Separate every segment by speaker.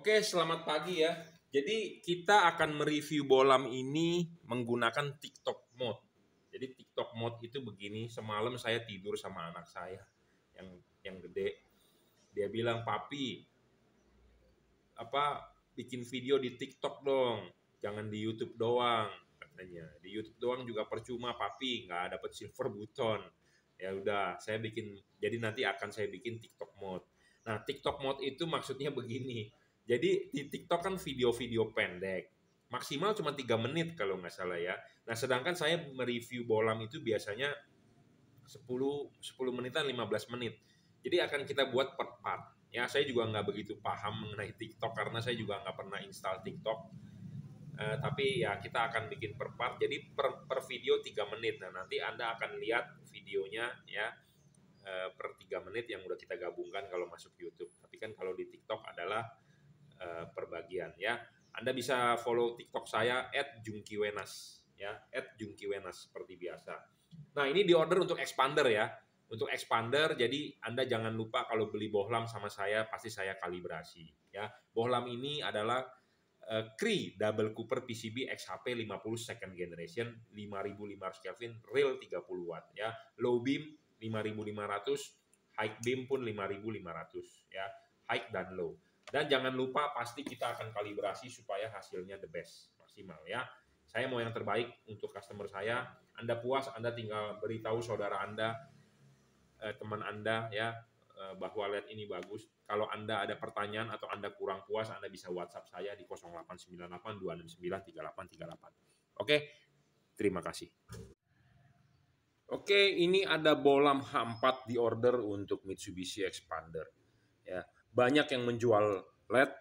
Speaker 1: Oke, selamat pagi ya. Jadi kita akan mereview bolam ini menggunakan TikTok mode. Jadi TikTok mode itu begini, semalam saya tidur sama anak saya yang yang gede. Dia bilang, "Papi, apa bikin video di TikTok dong, jangan di YouTube doang." katanya. Di YouTube doang juga percuma, Papi, nggak dapat silver button. Ya udah, saya bikin jadi nanti akan saya bikin TikTok mode. Nah, TikTok mode itu maksudnya begini jadi di TikTok kan video-video pendek, maksimal cuma tiga menit kalau nggak salah ya. Nah sedangkan saya mereview bolam itu biasanya 10 10 menitan 15 menit. Jadi akan kita buat per part. Ya saya juga nggak begitu paham mengenai TikTok karena saya juga nggak pernah install TikTok. Uh, tapi ya kita akan bikin per part. Jadi per, per video 3 menit. Nah nanti anda akan lihat videonya ya uh, per 3 menit yang udah kita gabungkan kalau masuk YouTube. Tapi kan kalau di TikTok adalah uh, perbagian ya. Anda bisa follow TikTok saya @jungkiwenas ya, @jungkiwenas seperti biasa. Nah, ini di order untuk expander ya. Untuk expander jadi Anda jangan lupa kalau beli bohlam sama saya pasti saya kalibrasi ya. Bohlam ini adalah uh, Cree Double Cooper PCB XHP 50 second generation 5500 Kelvin real 30 watt ya. Low beam 5500, high beam pun 5500 ya. High dan low. Dan jangan lupa pasti kita akan kalibrasi supaya hasilnya the best, maksimal ya. Saya mau yang terbaik untuk customer saya. Anda puas, Anda tinggal beritahu saudara Anda, eh, teman Anda ya, eh, bahwa lihat ini bagus. Kalau Anda ada pertanyaan atau Anda kurang puas, Anda bisa WhatsApp saya di 0898 269 3838. Oke, terima kasih. Oke, ini ada bolam H4 di order untuk Mitsubishi Expander. Ya, banyak yang menjual LED,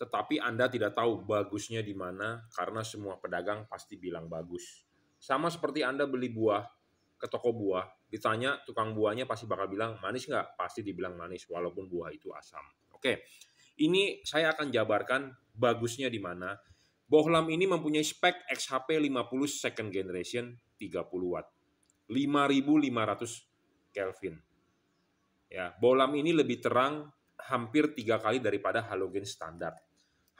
Speaker 1: tetapi Anda tidak tahu bagusnya di mana karena semua pedagang pasti bilang bagus. Sama seperti Anda beli buah ke toko buah, ditanya tukang buahnya pasti bakal bilang manis nggak? Pasti dibilang manis walaupun buah itu asam. Oke, ini saya akan jabarkan bagusnya di mana. Bohlam ini mempunyai spek XHP 50 second generation 30 watt. 5500 Kelvin. Ya, bohlam ini lebih terang hampir tiga kali daripada halogen standar.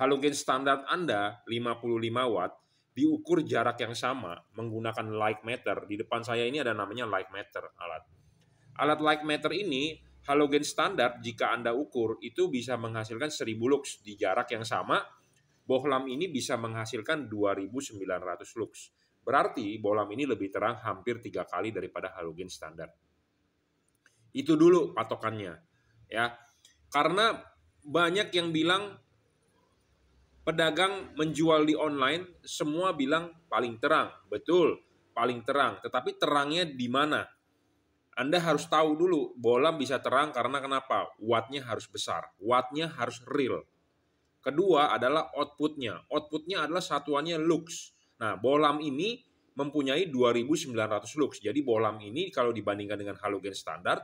Speaker 1: Halogen standar Anda 55 watt diukur jarak yang sama menggunakan light meter. Di depan saya ini ada namanya light meter alat. Alat light meter ini halogen standar jika Anda ukur itu bisa menghasilkan 1000 lux di jarak yang sama. Bohlam ini bisa menghasilkan 2900 lux. Berarti bohlam ini lebih terang hampir tiga kali daripada halogen standar. Itu dulu patokannya. Ya, karena banyak yang bilang pedagang menjual di online semua bilang paling terang. Betul, paling terang. Tetapi terangnya di mana? Anda harus tahu dulu, bolam bisa terang karena kenapa? Wattnya harus besar, wattnya harus real. Kedua adalah outputnya. Outputnya adalah satuannya lux. Nah, bolam ini mempunyai 2900 lux. Jadi bolam ini kalau dibandingkan dengan halogen standar,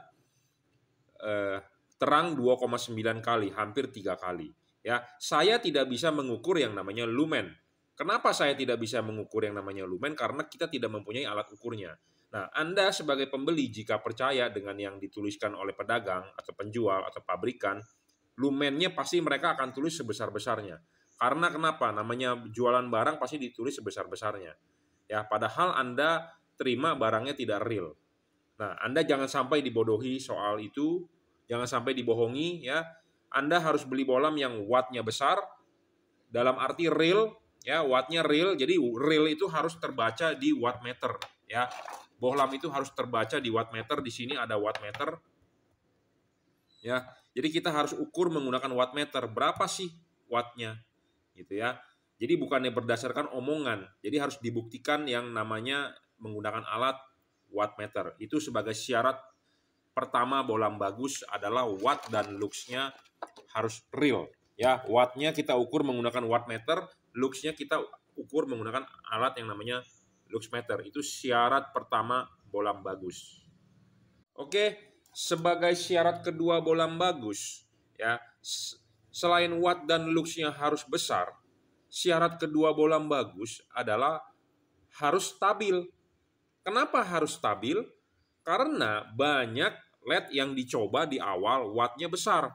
Speaker 1: eh, terang 2,9 kali, hampir tiga kali. Ya, saya tidak bisa mengukur yang namanya lumen. Kenapa saya tidak bisa mengukur yang namanya lumen? Karena kita tidak mempunyai alat ukurnya. Nah, Anda sebagai pembeli jika percaya dengan yang dituliskan oleh pedagang atau penjual atau pabrikan, lumennya pasti mereka akan tulis sebesar-besarnya. Karena kenapa? Namanya jualan barang pasti ditulis sebesar-besarnya. Ya, padahal Anda terima barangnya tidak real. Nah, Anda jangan sampai dibodohi soal itu Jangan sampai dibohongi ya. Anda harus beli bolam yang wattnya besar dalam arti real ya, wattnya real. Jadi real itu harus terbaca di wattmeter ya. Bohlam itu harus terbaca di wattmeter. Di sini ada wattmeter. Ya. Jadi kita harus ukur menggunakan wattmeter. Berapa sih wattnya? Gitu ya. Jadi bukannya berdasarkan omongan. Jadi harus dibuktikan yang namanya menggunakan alat wattmeter. Itu sebagai syarat pertama bolam bagus adalah watt dan luxnya harus real. Ya, wattnya kita ukur menggunakan watt meter, luxnya kita ukur menggunakan alat yang namanya lux meter. Itu syarat pertama bolam bagus. Oke, sebagai syarat kedua bolam bagus, ya selain watt dan luxnya harus besar, syarat kedua bolam bagus adalah harus stabil. Kenapa harus stabil? Karena banyak LED yang dicoba di awal wattnya besar.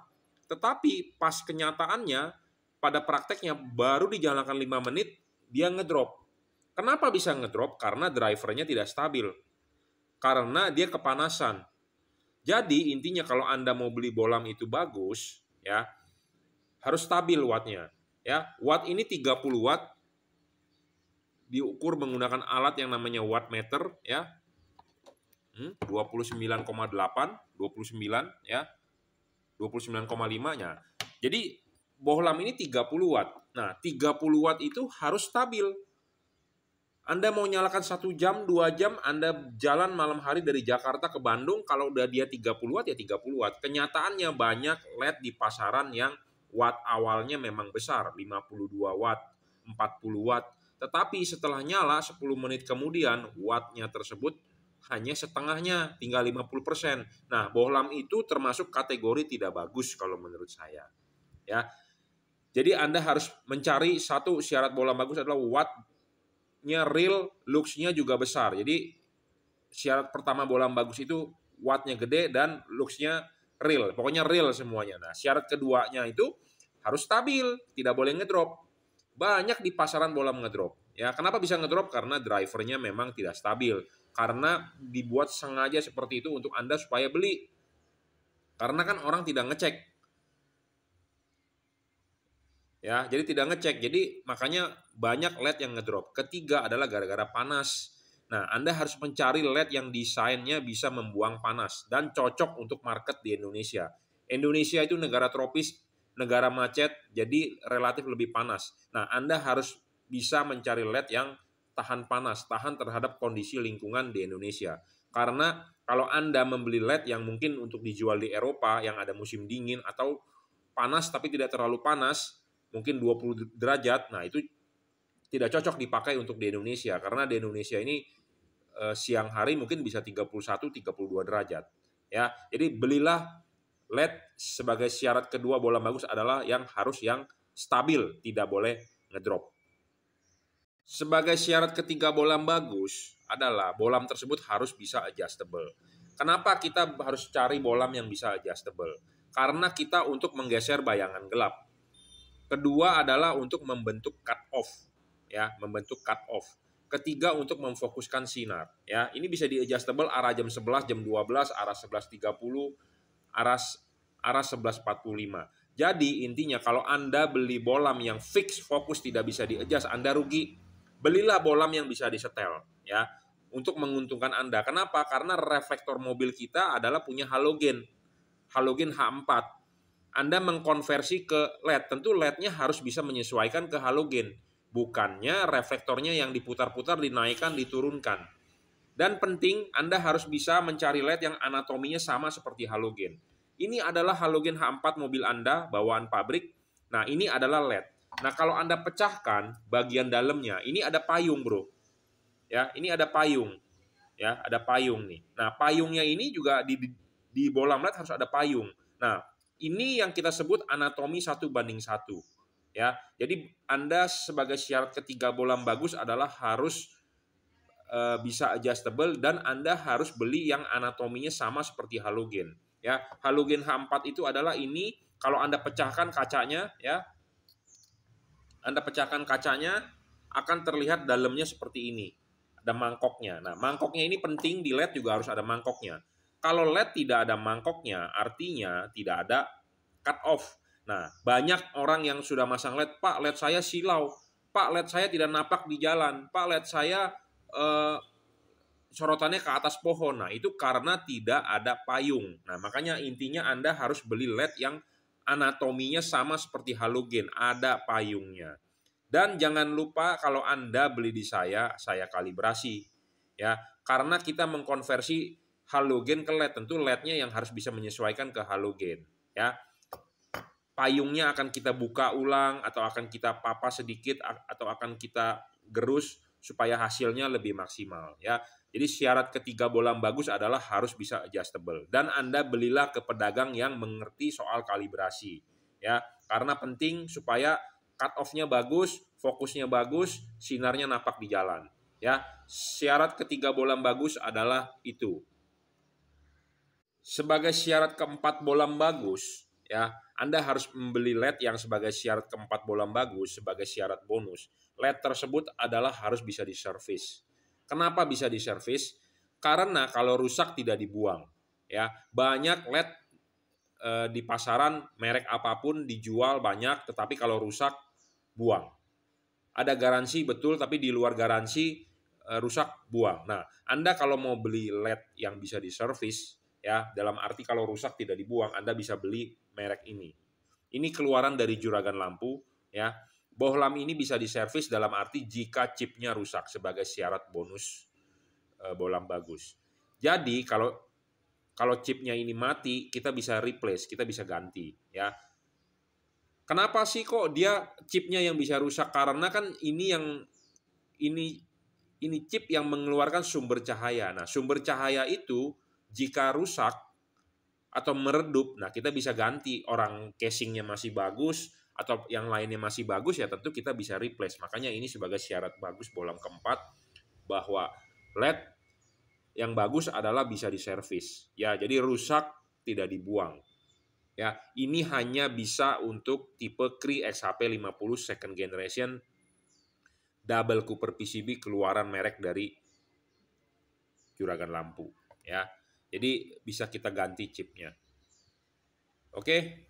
Speaker 1: Tetapi pas kenyataannya pada prakteknya baru dijalankan 5 menit dia ngedrop. Kenapa bisa ngedrop? Karena drivernya tidak stabil. Karena dia kepanasan. Jadi intinya kalau Anda mau beli bolam itu bagus, ya harus stabil wattnya. Ya, watt ini 30 watt diukur menggunakan alat yang namanya wattmeter ya. Hmm, 29,8, 29 ya. 29,5-nya. Jadi bohlam ini 30 watt. Nah, 30 watt itu harus stabil. Anda mau nyalakan satu jam, dua jam, Anda jalan malam hari dari Jakarta ke Bandung, kalau udah dia 30 watt ya 30 watt. Kenyataannya banyak LED di pasaran yang watt awalnya memang besar, 52 watt, 40 watt. Tetapi setelah nyala 10 menit kemudian wattnya tersebut hanya setengahnya, tinggal 50%. Nah, bohlam itu termasuk kategori tidak bagus kalau menurut saya. Ya. Jadi Anda harus mencari satu syarat bohlam bagus adalah wattnya real, looks-nya juga besar. Jadi syarat pertama bohlam bagus itu wattnya gede dan looks-nya real. Pokoknya real semuanya. Nah, syarat keduanya itu harus stabil, tidak boleh ngedrop. Banyak di pasaran bohlam ngedrop. Ya, kenapa bisa ngedrop? Karena drivernya memang tidak stabil karena dibuat sengaja seperti itu untuk Anda supaya beli. Karena kan orang tidak ngecek. Ya, jadi tidak ngecek. Jadi makanya banyak LED yang ngedrop. Ketiga adalah gara-gara panas. Nah, Anda harus mencari LED yang desainnya bisa membuang panas dan cocok untuk market di Indonesia. Indonesia itu negara tropis, negara macet, jadi relatif lebih panas. Nah, Anda harus bisa mencari LED yang tahan panas, tahan terhadap kondisi lingkungan di Indonesia. Karena kalau Anda membeli LED yang mungkin untuk dijual di Eropa yang ada musim dingin atau panas tapi tidak terlalu panas, mungkin 20 derajat, nah itu tidak cocok dipakai untuk di Indonesia karena di Indonesia ini eh, siang hari mungkin bisa 31 32 derajat. Ya. Jadi belilah LED sebagai syarat kedua bola bagus adalah yang harus yang stabil, tidak boleh ngedrop. Sebagai syarat ketiga bolam bagus adalah bolam tersebut harus bisa adjustable. Kenapa kita harus cari bolam yang bisa adjustable? Karena kita untuk menggeser bayangan gelap. Kedua adalah untuk membentuk cut off, ya, membentuk cut off. Ketiga untuk memfokuskan sinar, ya. Ini bisa di adjustable arah jam 11, jam 12, arah 11.30, arah arah 11.45. Jadi intinya kalau Anda beli bolam yang fix fokus tidak bisa di adjust, Anda rugi belilah bolam yang bisa disetel ya untuk menguntungkan Anda. Kenapa? Karena reflektor mobil kita adalah punya halogen. Halogen H4. Anda mengkonversi ke LED. Tentu LED-nya harus bisa menyesuaikan ke halogen. Bukannya reflektornya yang diputar-putar, dinaikkan, diturunkan. Dan penting, Anda harus bisa mencari LED yang anatominya sama seperti halogen. Ini adalah halogen H4 mobil Anda, bawaan pabrik. Nah, ini adalah LED. Nah, kalau Anda pecahkan bagian dalamnya, ini ada payung, Bro. Ya, ini ada payung. Ya, ada payung nih. Nah, payungnya ini juga di di bola LED harus ada payung. Nah, ini yang kita sebut anatomi satu banding satu. Ya, jadi Anda sebagai syarat ketiga bolam bagus adalah harus e, bisa adjustable dan Anda harus beli yang anatominya sama seperti halogen. Ya, halogen H4 itu adalah ini kalau Anda pecahkan kacanya ya, anda pecahkan kacanya, akan terlihat dalamnya seperti ini. Ada mangkoknya. Nah, mangkoknya ini penting di LED juga harus ada mangkoknya. Kalau LED tidak ada mangkoknya, artinya tidak ada cut off. Nah, banyak orang yang sudah masang LED, Pak, LED saya silau. Pak, LED saya tidak napak di jalan. Pak, LED saya eh, sorotannya ke atas pohon. Nah, itu karena tidak ada payung. Nah, makanya intinya Anda harus beli LED yang anatominya sama seperti halogen, ada payungnya. Dan jangan lupa kalau Anda beli di saya, saya kalibrasi. Ya, karena kita mengkonversi halogen ke LED, tentu LED-nya yang harus bisa menyesuaikan ke halogen, ya. Payungnya akan kita buka ulang atau akan kita papa sedikit atau akan kita gerus supaya hasilnya lebih maksimal, ya. Jadi syarat ketiga bolam bagus adalah harus bisa adjustable dan Anda belilah ke pedagang yang mengerti soal kalibrasi ya. Karena penting supaya cut off-nya bagus, fokusnya bagus, sinarnya napak di jalan ya. Syarat ketiga bolam bagus adalah itu. Sebagai syarat keempat bolam bagus ya Anda harus membeli LED yang sebagai syarat keempat bolam bagus sebagai syarat bonus. LED tersebut adalah harus bisa diservis. Kenapa bisa diservis? Karena kalau rusak tidak dibuang. Ya, banyak LED eh, di pasaran merek apa pun dijual banyak, tetapi kalau rusak buang. Ada garansi betul, tapi di luar garansi eh, rusak buang. Nah, Anda kalau mau beli LED yang bisa diservis, ya dalam arti kalau rusak tidak dibuang Anda bisa beli merek ini ini keluaran dari juragan lampu ya bohlam ini bisa diservis dalam arti jika chipnya rusak sebagai syarat bonus e, bohlam bagus. Jadi kalau kalau chipnya ini mati kita bisa replace kita bisa ganti ya. Kenapa sih kok dia chipnya yang bisa rusak? Karena kan ini yang ini ini chip yang mengeluarkan sumber cahaya. Nah sumber cahaya itu jika rusak atau meredup, nah kita bisa ganti. Orang casingnya masih bagus atau yang lainnya masih bagus ya tentu kita bisa replace. Makanya ini sebagai syarat bagus bolam keempat bahwa LED yang bagus adalah bisa diservis. Ya, jadi rusak tidak dibuang. Ya, ini hanya bisa untuk tipe Cree XHP 50 second generation double Cooper PCB keluaran merek dari juragan lampu ya. Jadi bisa kita ganti chipnya. Oke.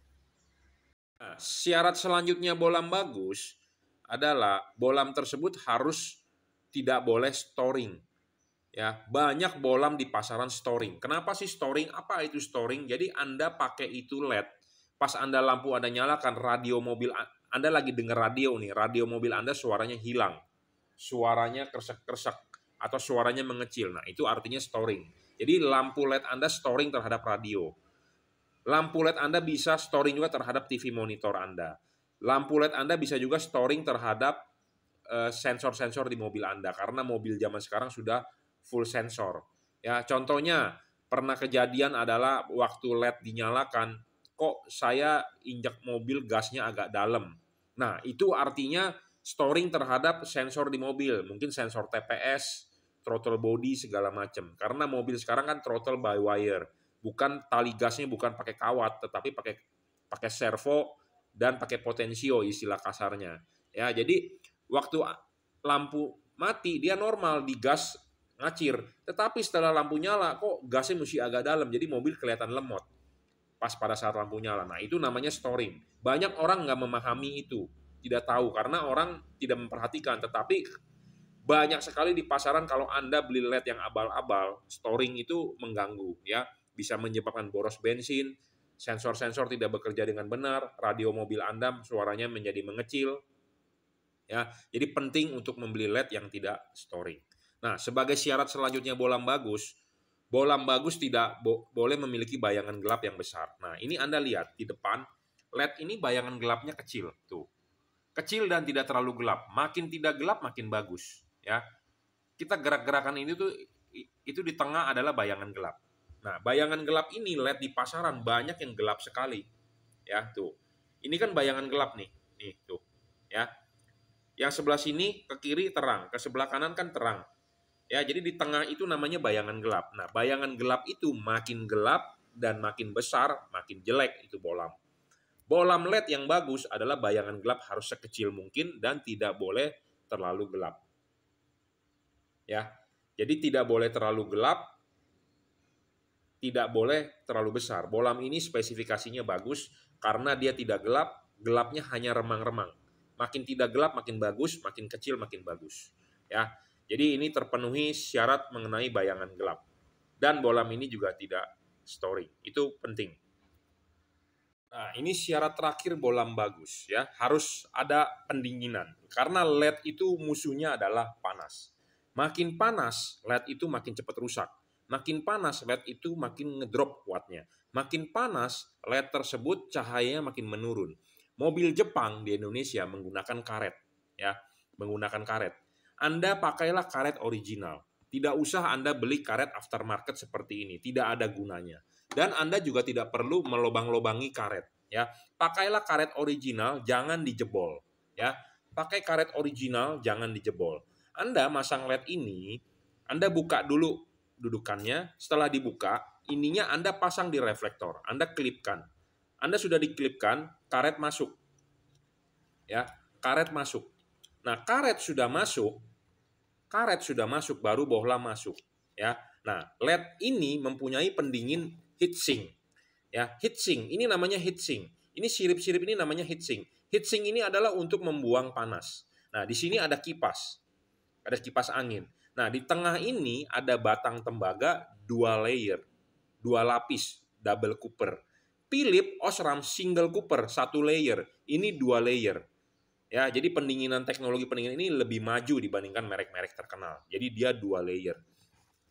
Speaker 1: Syarat selanjutnya bolam bagus adalah bolam tersebut harus tidak boleh storing. Ya, banyak bolam di pasaran storing. Kenapa sih storing? Apa itu storing? Jadi Anda pakai itu LED. Pas Anda lampu Anda nyalakan radio mobil Anda lagi dengar radio nih, radio mobil Anda suaranya hilang. Suaranya kresek-kresek atau suaranya mengecil. Nah, itu artinya storing. Jadi lampu LED Anda storing terhadap radio. Lampu LED Anda bisa storing juga terhadap TV monitor Anda. Lampu LED Anda bisa juga storing terhadap eh, sensor-sensor di mobil Anda karena mobil zaman sekarang sudah full sensor. Ya, contohnya pernah kejadian adalah waktu LED dinyalakan, kok saya injak mobil gasnya agak dalam. Nah, itu artinya storing terhadap sensor di mobil, mungkin sensor TPS, throttle body segala macam. Karena mobil sekarang kan throttle by wire, bukan tali gasnya bukan pakai kawat, tetapi pakai pakai servo dan pakai potensio istilah kasarnya. Ya, jadi waktu lampu mati dia normal di gas ngacir, tetapi setelah lampu nyala kok gasnya mesti agak dalam, jadi mobil kelihatan lemot pas pada saat lampu nyala. Nah itu namanya storing. Banyak orang nggak memahami itu, tidak tahu karena orang tidak memperhatikan. Tetapi banyak sekali di pasaran kalau Anda beli LED yang abal-abal, storing itu mengganggu ya, bisa menyebabkan boros bensin, sensor-sensor tidak bekerja dengan benar, radio mobil Anda suaranya menjadi mengecil. Ya, jadi penting untuk membeli LED yang tidak storing. Nah, sebagai syarat selanjutnya bolam bagus, bolam bagus tidak bo boleh memiliki bayangan gelap yang besar. Nah, ini Anda lihat di depan LED ini bayangan gelapnya kecil, tuh. Kecil dan tidak terlalu gelap. Makin tidak gelap makin bagus ya kita gerak-gerakan ini tuh itu di tengah adalah bayangan gelap. Nah, bayangan gelap ini LED di pasaran banyak yang gelap sekali. Ya, tuh. Ini kan bayangan gelap nih. Nih, tuh. Ya. Yang sebelah sini ke kiri terang, ke sebelah kanan kan terang. Ya, jadi di tengah itu namanya bayangan gelap. Nah, bayangan gelap itu makin gelap dan makin besar, makin jelek itu bolam. Bolam LED yang bagus adalah bayangan gelap harus sekecil mungkin dan tidak boleh terlalu gelap ya. Jadi tidak boleh terlalu gelap, tidak boleh terlalu besar. Bolam ini spesifikasinya bagus karena dia tidak gelap, gelapnya hanya remang-remang. Makin tidak gelap makin bagus, makin kecil makin bagus. Ya. Jadi ini terpenuhi syarat mengenai bayangan gelap. Dan bolam ini juga tidak story. Itu penting. Nah, ini syarat terakhir bolam bagus ya, harus ada pendinginan. Karena LED itu musuhnya adalah panas. Makin panas, LED itu makin cepat rusak. Makin panas, LED itu makin ngedrop wattnya. Makin panas, LED tersebut cahayanya makin menurun. Mobil Jepang di Indonesia menggunakan karet, ya, menggunakan karet. Anda pakailah karet original. Tidak usah Anda beli karet aftermarket seperti ini, tidak ada gunanya. Dan Anda juga tidak perlu melobang-lobangi karet, ya. Pakailah karet original, jangan dijebol, ya. Pakai karet original, jangan dijebol anda masang LED ini, Anda buka dulu dudukannya, setelah dibuka, ininya Anda pasang di reflektor, Anda klipkan. Anda sudah diklipkan, karet masuk. Ya, karet masuk. Nah, karet sudah masuk, karet sudah masuk baru bohlam masuk, ya. Nah, LED ini mempunyai pendingin heatsink. Ya, heatsink ini namanya heatsink. Ini sirip-sirip ini namanya heatsink. Heatsink ini adalah untuk membuang panas. Nah, di sini ada kipas. Ada kipas angin. Nah, di tengah ini ada batang tembaga dua layer, dua lapis, double cooper. Philip Osram single cooper, satu layer. Ini dua layer. Ya, jadi pendinginan teknologi pendinginan ini lebih maju dibandingkan merek-merek terkenal. Jadi dia dua layer.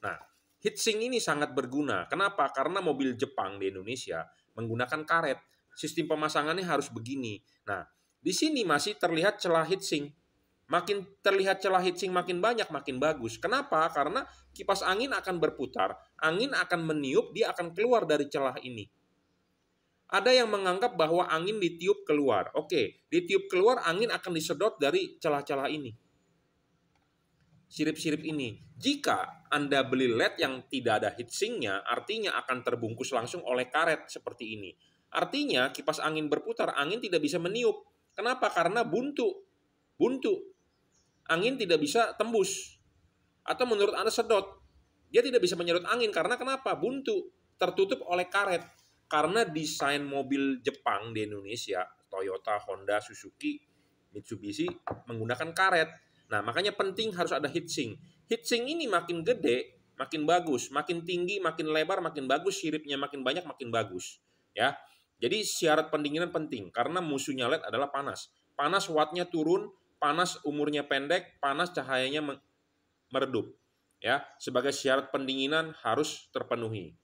Speaker 1: Nah, heatsink ini sangat berguna. Kenapa? Karena mobil Jepang di Indonesia menggunakan karet. Sistem pemasangannya harus begini. Nah, di sini masih terlihat celah heatsink. Makin terlihat celah heatsink makin banyak, makin bagus. Kenapa? Karena kipas angin akan berputar, angin akan meniup, dia akan keluar dari celah ini. Ada yang menganggap bahwa angin ditiup keluar. Oke, ditiup keluar, angin akan disedot dari celah-celah ini. Sirip-sirip ini. Jika Anda beli LED yang tidak ada heatsinknya, artinya akan terbungkus langsung oleh karet seperti ini. Artinya kipas angin berputar, angin tidak bisa meniup. Kenapa? Karena buntu. Buntu angin tidak bisa tembus. Atau menurut Anda sedot. Dia tidak bisa menyedot angin karena kenapa? Buntu, tertutup oleh karet. Karena desain mobil Jepang di Indonesia, Toyota, Honda, Suzuki, Mitsubishi menggunakan karet. Nah, makanya penting harus ada heatsink. Heatsink ini makin gede, makin bagus, makin tinggi, makin lebar, makin bagus, siripnya makin banyak, makin bagus. Ya. Jadi syarat pendinginan penting karena musuhnya LED adalah panas. Panas wattnya turun, panas umurnya pendek, panas cahayanya meredup. Ya, sebagai syarat pendinginan harus terpenuhi.